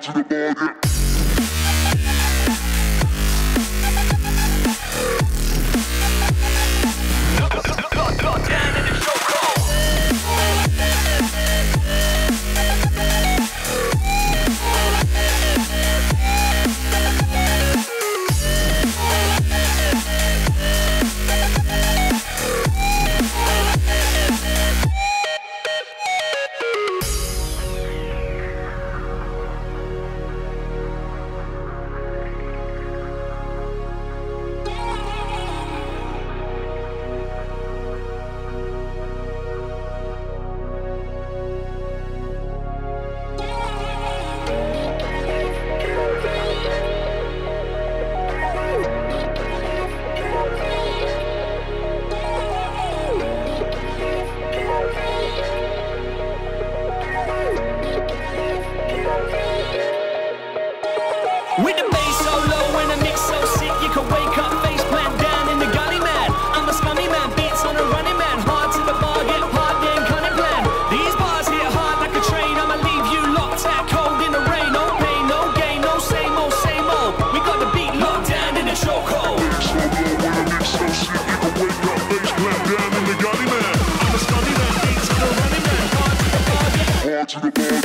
to the yeah. prepare.